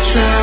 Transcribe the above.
却